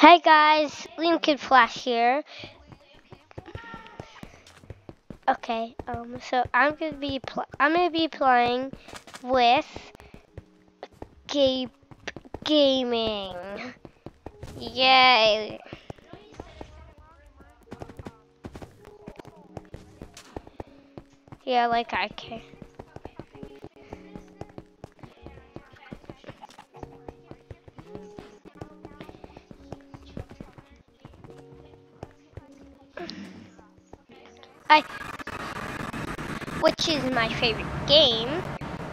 Hey guys, Kid Flash here. Okay, um, so I'm gonna be I'm gonna be playing with Gabe Gaming. Yay! Yeah, like I can. I, which is my favorite game.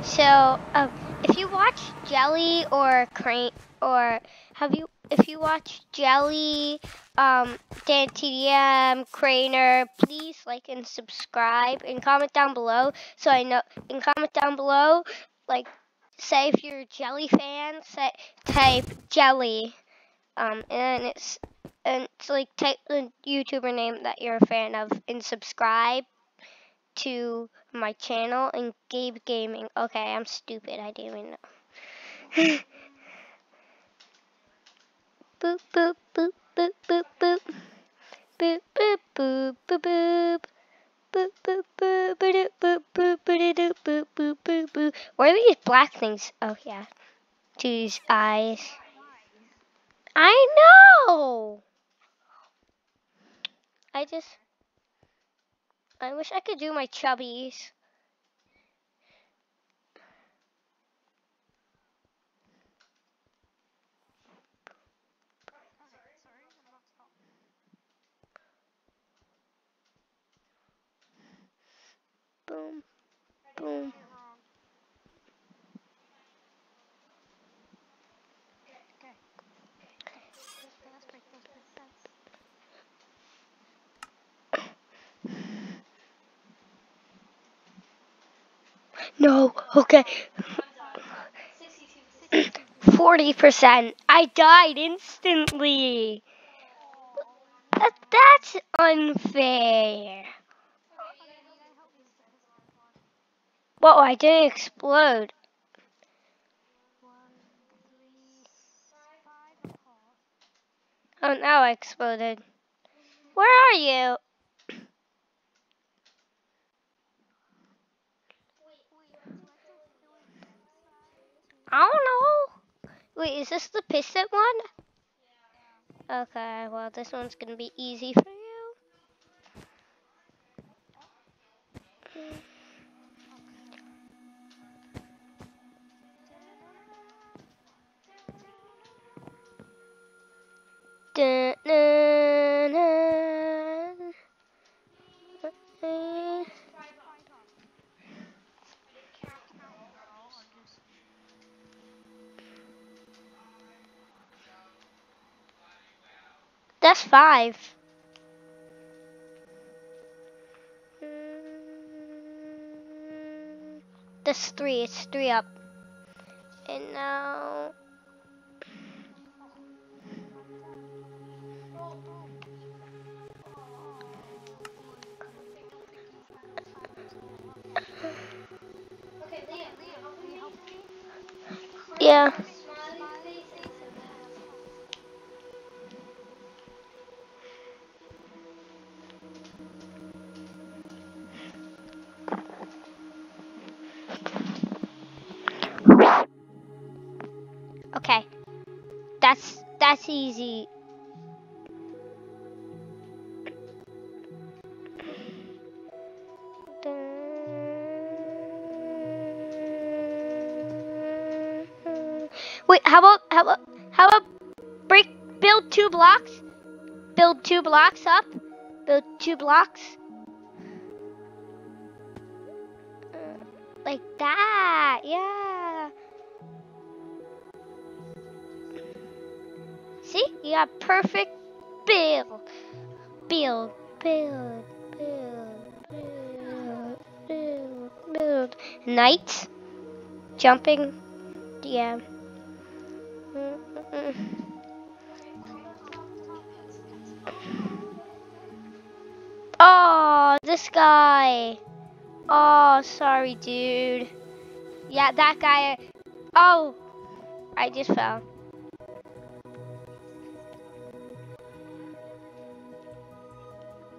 So, um, if you watch Jelly or Crane, or have you, if you watch Jelly, um, Dan Crainer, please like and subscribe and comment down below so I know, and comment down below, like, say if you're a Jelly fan, say, type Jelly, um, and it's like type the YouTuber name that you're a fan of and subscribe to my channel and Gabe Gaming. Okay, I'm stupid. I didn't even know. boop boop boop boop boop boop boop boop boop boop boop. Boop boop boop boop boop boop boop boop boop boop boop. Are these black things? Oh yeah, to these eyes. I know. I just, I wish I could do my chubbies. Boom, boom. No, okay. 40%. I died instantly. That, that's unfair. Whoa, I didn't explode. Oh, now I exploded. Where are you? I don't know. Wait, is this the piston one? Okay, well, this one's going to be easy for you. That's five. That's three. It's three up. And now... Okay. That's that's easy. Wait, how about how about how about break build two blocks? Build two blocks up. Build two blocks. Like that. Yeah. You got perfect build. Build, build, build, build, build, build. Night. Jumping. Yeah. Oh, this guy. Oh, sorry, dude. Yeah, that guy. Oh, I just fell.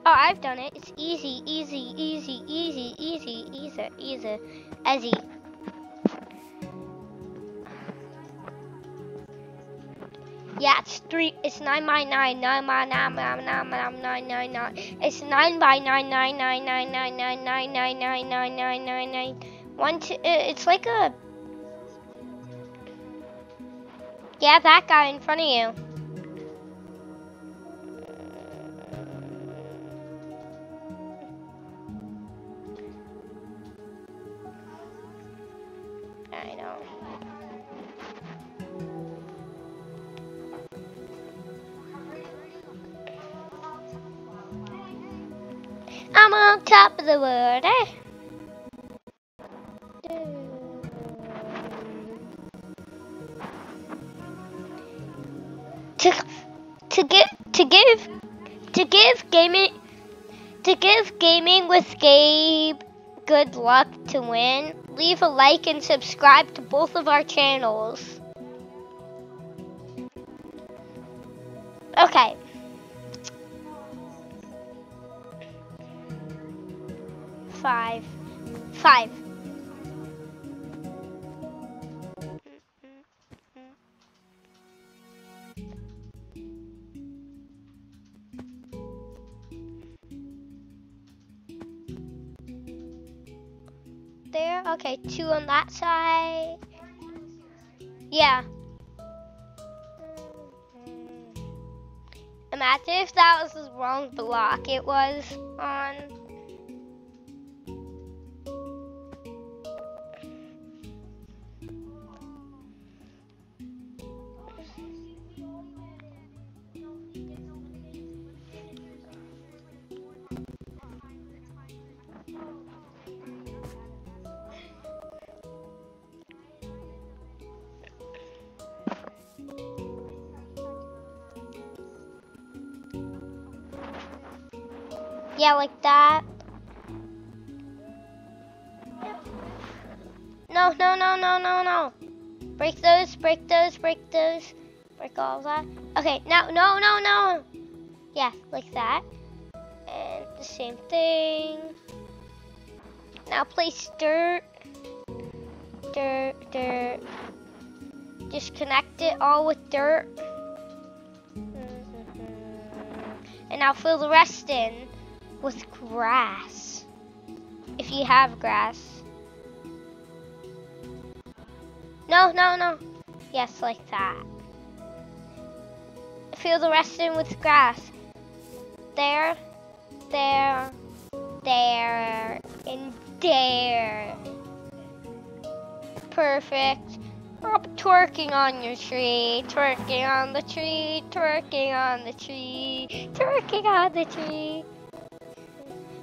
Oh, I've done it. It's easy, easy, easy, easy, easy, easy, easy, easy. Yeah, it's three. It's nine by nine, nine by nine, nine, nine, nine, nine, nine, nine. It's nine by nine, nine, nine, nine, nine, nine, nine, nine, nine, nine, nine, nine, nine. One, two. It's like a. Yeah, that guy in front of you. Top of the world, eh? To to give to give to give gaming to give gaming with Gabe good luck to win. Leave a like and subscribe to both of our channels. Okay. Five. Five. There. Okay, two on that side. Yeah. Imagine if that was the wrong block it was on. Yeah, like that. No, no, no, no, no, no. Break those, break those, break those. Break all that. Okay, now, no, no, no. Yeah, like that. And the same thing. Now place dirt. Dirt, dirt. Just connect it all with dirt. Mm-hmm. And now fill the rest in with grass. If you have grass. No, no, no. Yes, like that. Fill the rest in with grass. There, there, there, and there. Perfect. Stop twerking on your tree, twerking on the tree, twerking on the tree, twerking on the tree.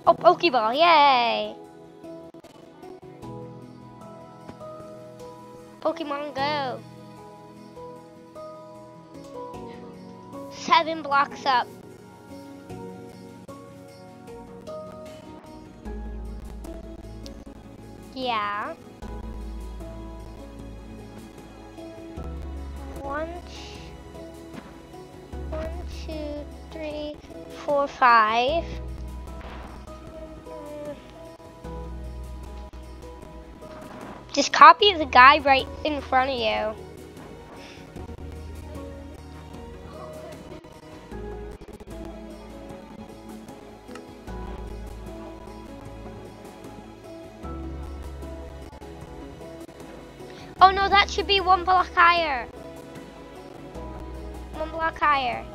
Oh, Pokeball, yay! Pokemon Go. Seven blocks up. Yeah. One, one, two, three, four, five. Just copy the guy right in front of you. Oh no, that should be one block higher. One block higher.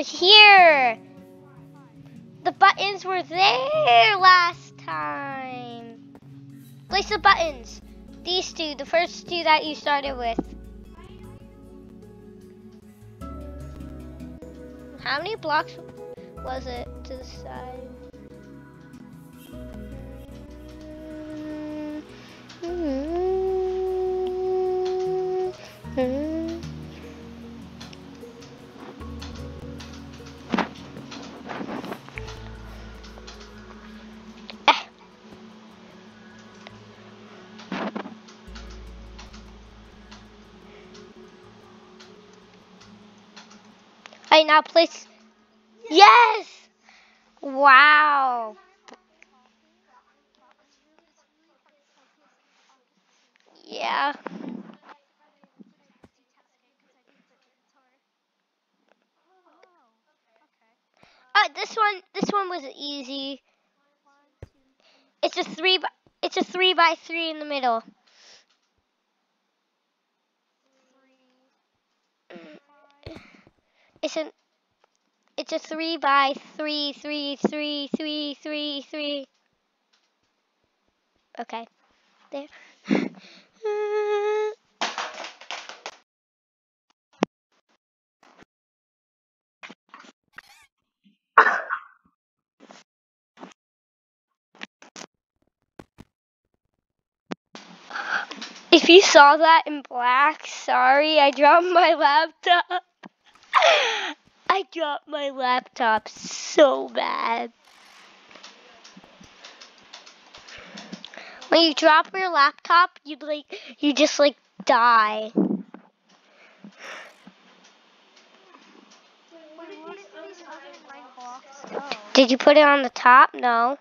Were here. The buttons were there last time. Place the buttons. These two, the first two that you started with. How many blocks was it to the side? Now place. Yes! Wow. Yeah. Uh, this one, this one was easy. It's a three. By, it's a three by three in the middle. It's an. It's a three by three, three, three, three, three, three. Okay, there. If you saw that in black, sorry, I dropped my laptop. I dropped my laptop so bad. When you drop your laptop, you like you just like die. Did you put it on the top? No.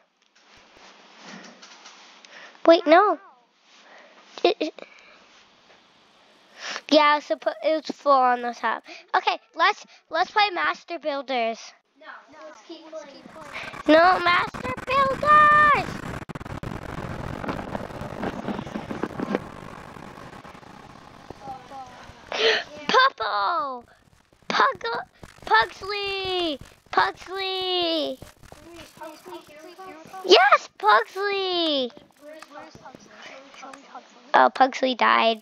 Wait, no. It, it- yeah, was, suppo- it was full on the top. Okay, let's let's play Master Builders. No, let's keep playing. No, Master Builders. Puppo, Pug, Pugsley, Pugsley. Yes, Pugsley. Oh, Pugsley died.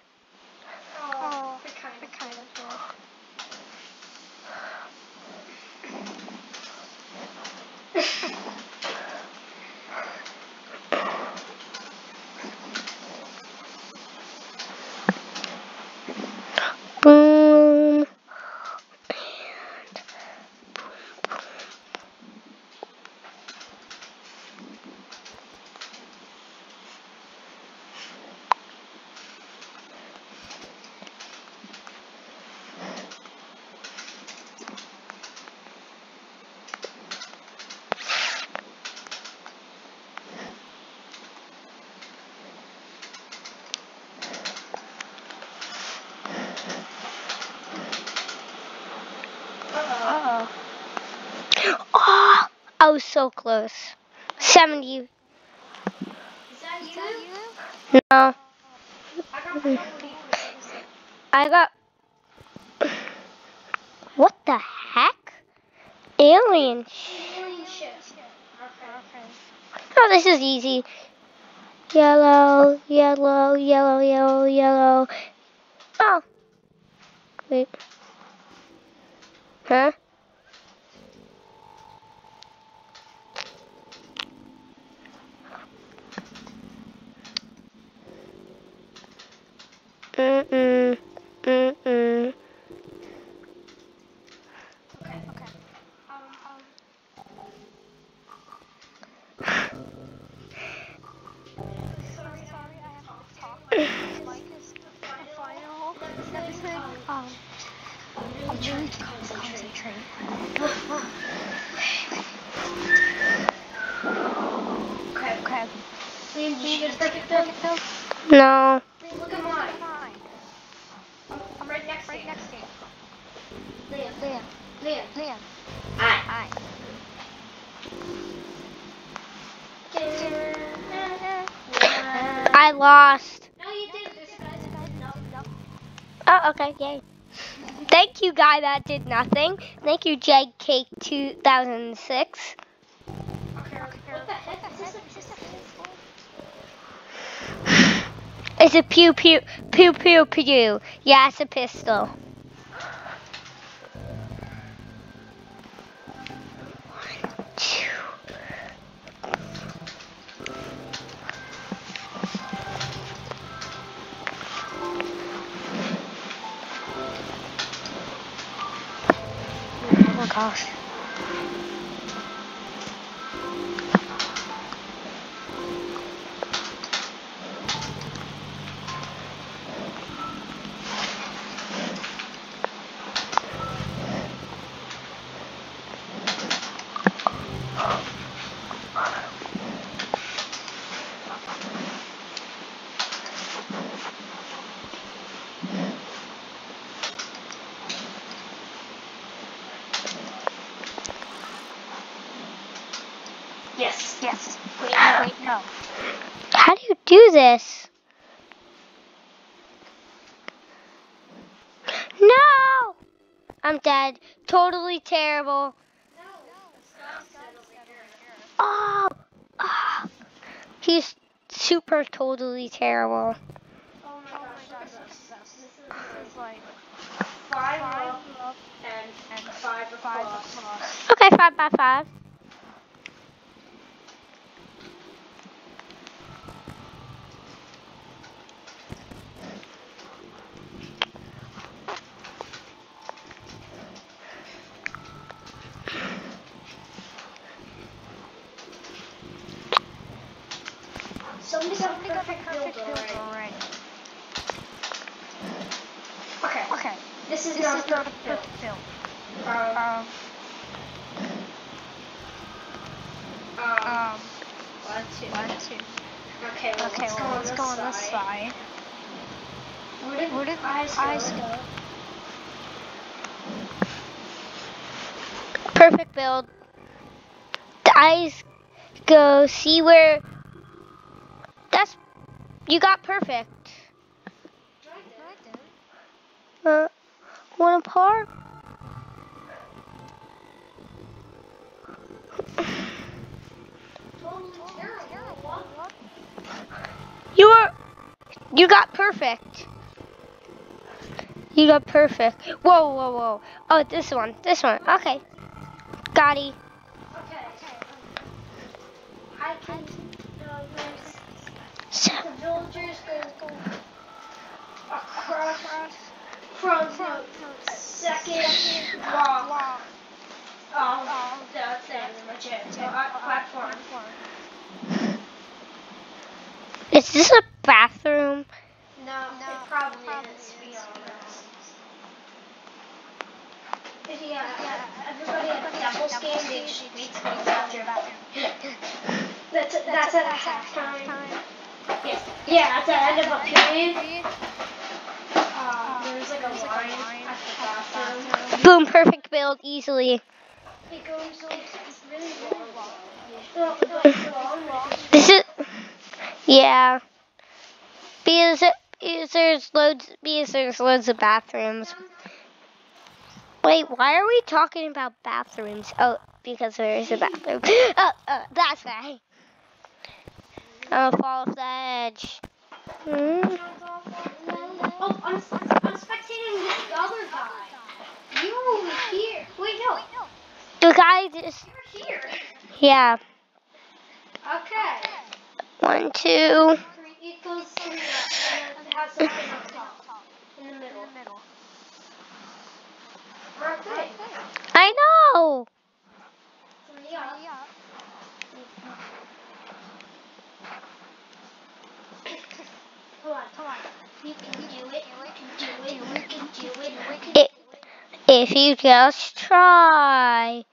Ha ha ha. Was so close. 70. Is that you? No, I got. What the heck? Alien. Oh, this is easy. Yellow, yellow, yellow, yellow, yellow. Oh. Wait. Huh? Mm-mm. Mm-mm. Okay, okay. Um, um. Sorry, sorry, I have to talk. Mike is final everything. Um, I'm trying to concentrate. Okay, okay. Liam, did you get a perfect build? No. Liam, look at mine. Fine. I'm right next to Right you. next to you. Liam, Liam. Liam. Liam. Hi. Hi. I lost. No, you didn't. This guy's nothing. Oh, okay, yay. Thank you, guy that did nothing. Thank you, JK 2006. Okay, what the heck is this? It's a pew pew pew pew pew. Yeah, it's a pistol. Gosh. No. How do you do this? No! I'm dead. Totally terrible. Oh! Ah. He's super totally terrible. Oh my Oh gosh, my look gosh, this this. is, This this is is like five five up and and five across. Okay, five by five. Perfect perfect build build already. already. Okay. Okay. This is This not is a not a perfect perfect. Um, Um, um, one, two. one, two. Okay, well, Okay, let's go well, on let's this go on this side. side. Where did, Where did eyes, eyes go? go? Perfect build. The eyes go see where. You got perfect. Uh, one apart. You are. You got perfect. You got perfect. Whoa, whoa, whoa. Oh, this one. This one. Okay. Got it. Okay. I can. There's- So, the villagers go across from the second block of the thing, which is platform. is this a bathroom? No, it probably, is, to be honest. If yeah, everybody at the double scan, they just wait to go to the bathroom. That's, that's at halftime. Yes. Yeah, at the end of a period, uh, there's like a line at the. Boom, perfect build easily. It goes like it's really long. The, the long one. This is, yeah. Because, because there's loads, because there's loads of bathrooms. Wait, why are we talking about bathrooms? Oh, because there is a bathroom. Oh, uh, that's why. I'm gonna fall off the edge. Hmm. Oh, I'm, I'm spectating this other guy. You're here. Wait, no. The guy just, You're here. yeah. Okay. One, two. Three, it goes three up, and then it has something on top. In the middle. Okay. I know. Three up. It. If you just try.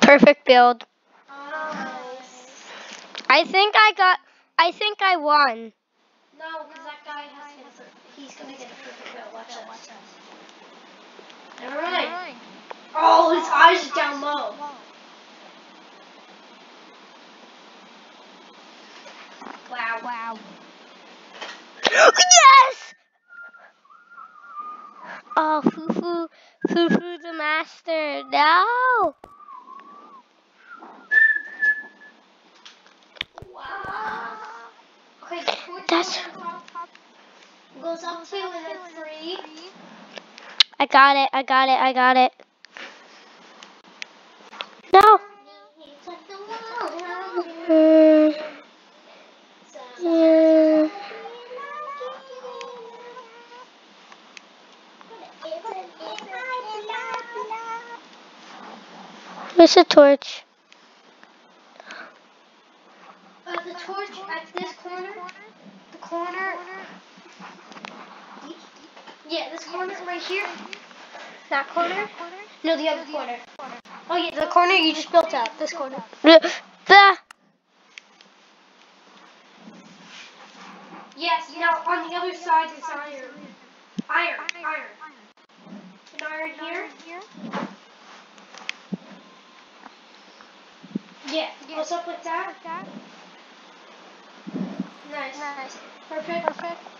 Perfect build. I think I got. I think I won. No, because that guy has to get a perfect. He's gonna get a Watch. Alright. Oh, his eyes are down low. Wow. Wow. yes! Oh, Fufu, Fufu the master. No! Wow. Okay, That's- goes up to three. I got it, I got it, I got it. No! Mm. Yeah. It's a torch. Corner right here. That corner. No, the other corner. Oh yeah, the corner you just built out. This corner. The, the Yes. Now on the other side is iron. Iron. Iron. An iron here. Yeah. What's up with that? Nice. Nice. Perfect. Perfect.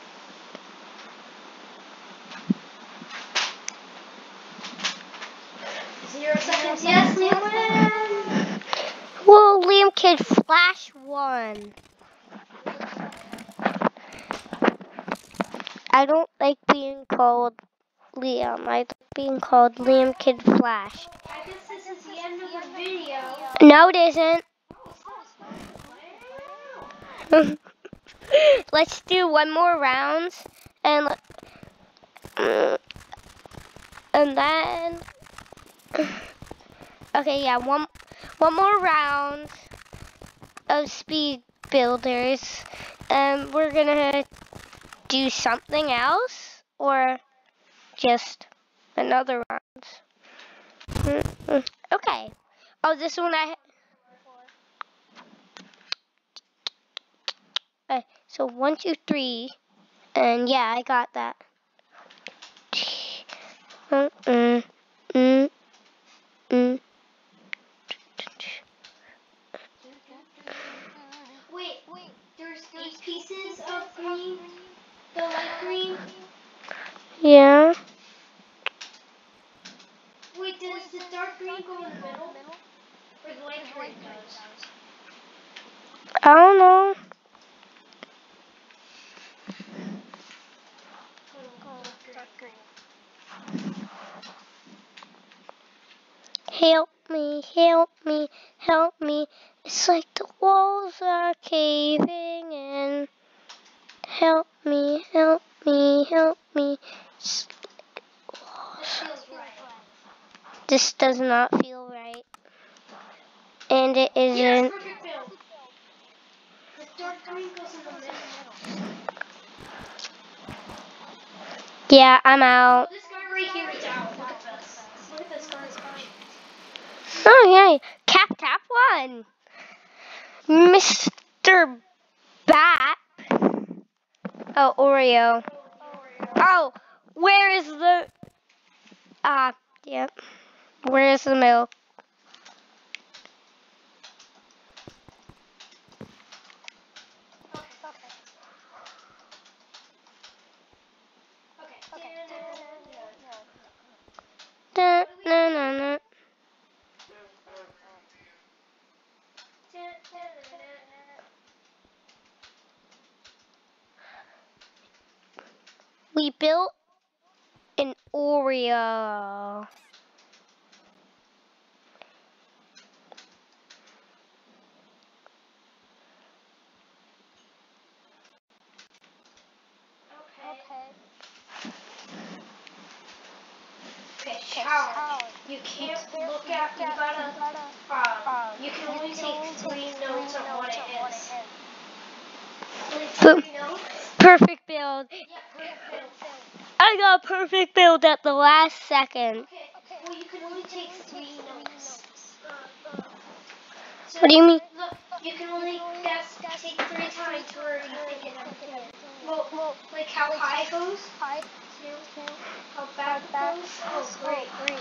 Yes. Whoa, Liam Kid Flash won. I don't like being called Liam. I like being called Liam Kid Flash. I guess this is the end of the video. No, it isn't. Let's do one more round, and mm, and then okay, yeah, one one more round of speed builders, and we're gonna do something else or just another round. Mm, mm. Okay. Oh, this one I. Okay, so one, two, three, and yeah, I got that. Mm, mm. Wait, wait. There's eight pieces of green. The light green. Yeah. Wait, does the dark green go in the middle? Or the light green goes? I don't know. Help me, help me, help me. It's like the walls are caving in. Help me, help me, help me. It's like the walls. This feels right. This does not feel right. And it isn't. Yeah, I'm out. Out. Oh, yay. Cap Tap one. Mr. Bat. Oh, Oreo. Oh, where is the. Ah, yep. Where is the milk? We built an Oreo. You can't look at, you gotta, um, you can only take three notes on what it is. Three notes? Perfect build. Yeah, perfect. I got a perfect build at the last second. Okay, well, you can only take three notes. So, What do you mean? Look, you can only guess, take three times where you think it Well, like how high it goes, Hi. How bad it. Oh, great. Great.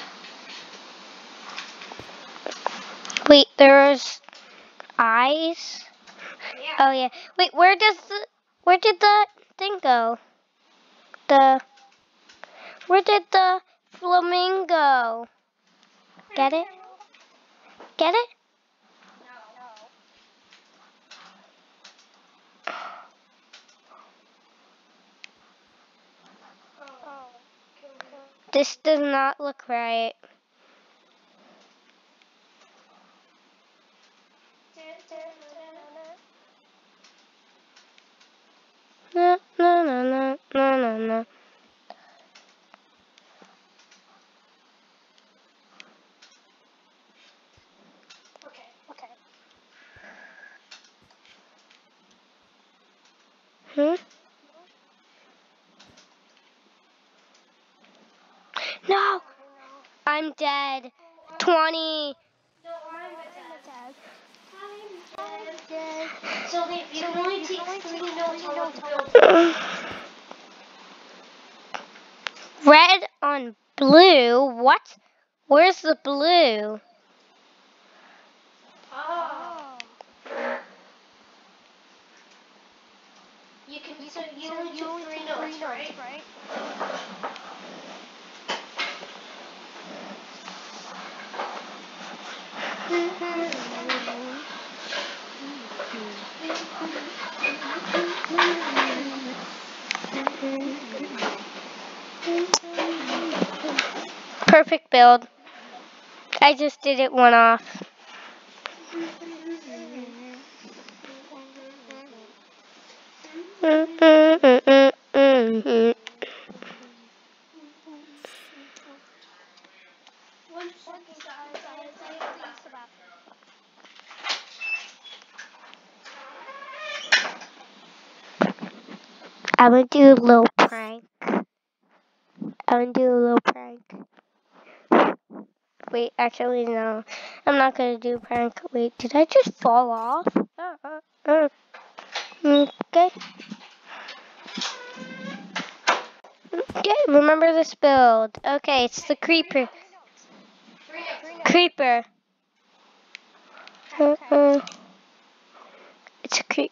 Wait, there's eyes. Yeah. Oh yeah. Wait, where does the where did the thing go? The where did the flamingo? Get it? Get it? This does not look right no, no, no, no. Hmm? No! I'm dead. 20. No, I'm Dad. I'm Dad. So they, you can only take three notes on what. Red on blue? What? Where's the blue? Oh. Oh. You can, so you only took three notes, right? right? Perfect build. I just did it one off. One second, guys. I have to get these. I'm gonna do a little prank. I'm gonna do a little prank. Wait, actually, no. I'm not gonna do a prank. Wait, did I just fall off? Uh, uh, uh. Okay. Okay, remember this build. Okay, it's the creeper. Creeper. Uh-uh. It's a creep.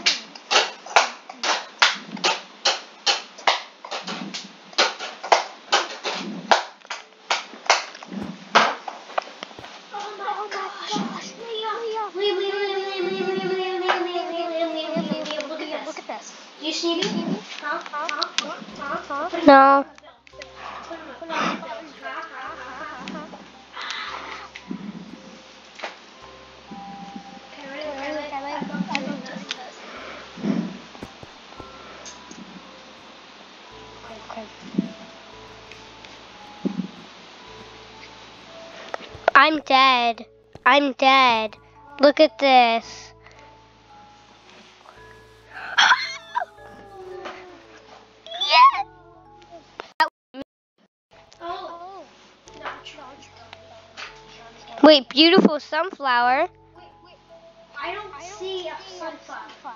No. I'm dead. I'm dead. Look at this. Wait, beautiful sunflower. Wait, wait. I don't see a sunflower.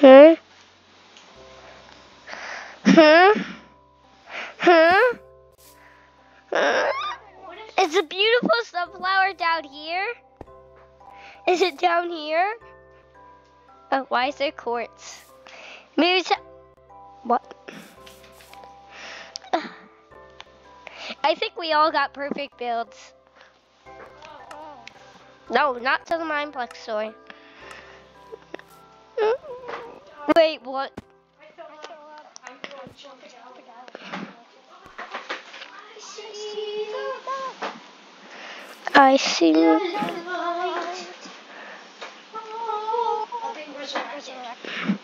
Huh? Huh? Huh? Huh? It's a beautiful sunflower down here. Is it down here? Oh, why is there quartz? Maybe it's. I think we all got perfect builds. No, not to the Mineplex store. Wait, what? I see I see.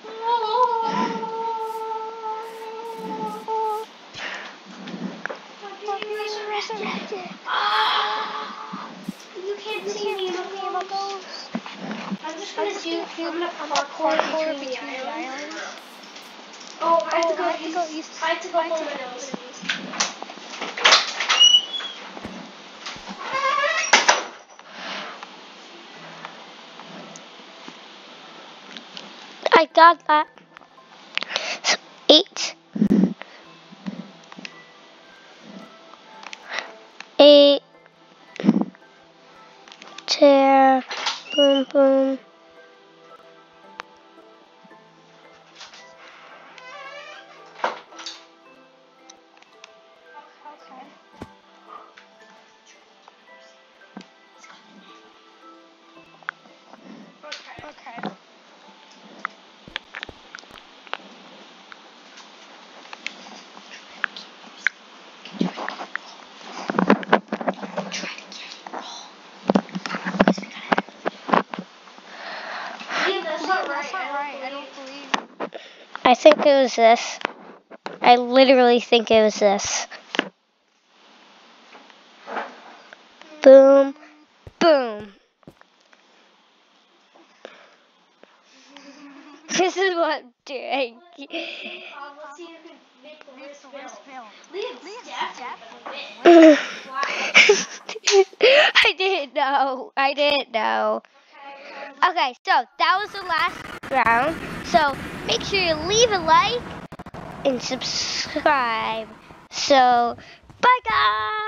Resurrected. Ah, You can't see me, I'm a ghost. I'm just gonna do. I'm gonna parkour between the islands. Oh, I have to go I have to east. go east. I have to go I have to home go and east. I got that. So, eight. Eight. Think it was this. I literally think it was this. Boom, boom. This is what I'm doing. I didn't know. I didn't know. Okay, so that was the last round. So make sure you leave a like and subscribe. So bye guys.